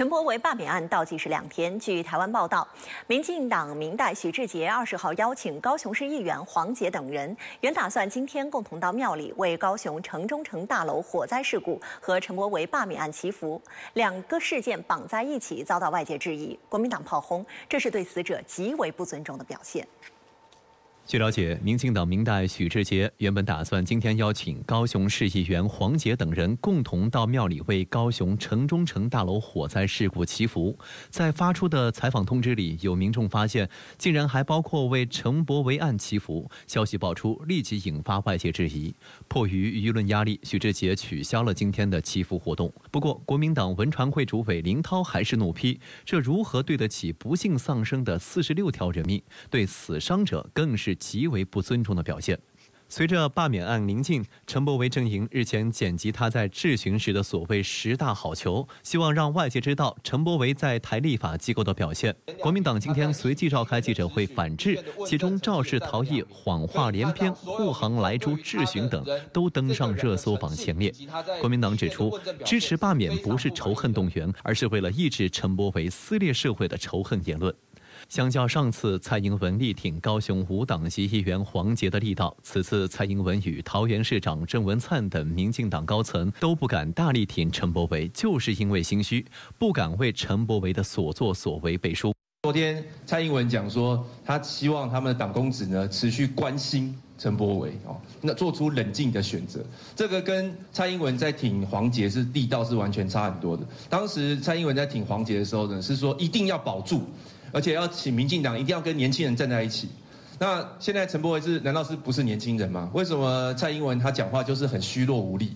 陈柏维罢免案倒计时两天。据台湾报道，民进党明代许志杰二十号邀请高雄市议员黄杰等人，原打算今天共同到庙里为高雄城中城大楼火灾事故和陈柏维罢免案祈福。两个事件绑在一起，遭到外界质疑。国民党炮轰，这是对死者极为不尊重的表现。据了解，民进党明代许志杰原本打算今天邀请高雄市议员黄杰等人共同到庙里为高雄城中城大楼火灾事故祈福。在发出的采访通知里，有民众发现竟然还包括为陈柏维案祈福。消息爆出，立即引发外界质疑。迫于舆论压力，许志杰取消了今天的祈福活动。不过，国民党文传会主委林涛还是怒批：这如何对得起不幸丧生的四十六条人命？对死伤者更是。是极为不尊重的表现。随着罢免案临近，陈柏维阵营日前剪辑他在质询时的所谓十大好球，希望让外界知道陈柏维在台立法机构的表现。国民党今天随即召开记者会反制，其中肇事逃逸、谎话连篇、护航来珠质询等都登上热搜榜前列。国民党指出，支持罢免不是仇恨动员，而是为了抑制陈柏维撕裂社会的仇恨言论。相较上次蔡英文力挺高雄无党籍议员黄杰的力道，此次蔡英文与桃园市长郑文灿等民进党高层都不敢大力挺陈柏维，就是因为心虚，不敢为陈柏维的所作所为背书。昨天蔡英文讲说，他希望他们的党公子呢持续关心陈柏维哦，那做出冷静的选择。这个跟蔡英文在挺黄杰是力道是完全差很多的。当时蔡英文在挺黄杰的时候呢，是说一定要保住。而且要请民进党一定要跟年轻人站在一起。那现在陈柏惟是难道是不是年轻人吗？为什么蔡英文他讲话就是很虚弱无力？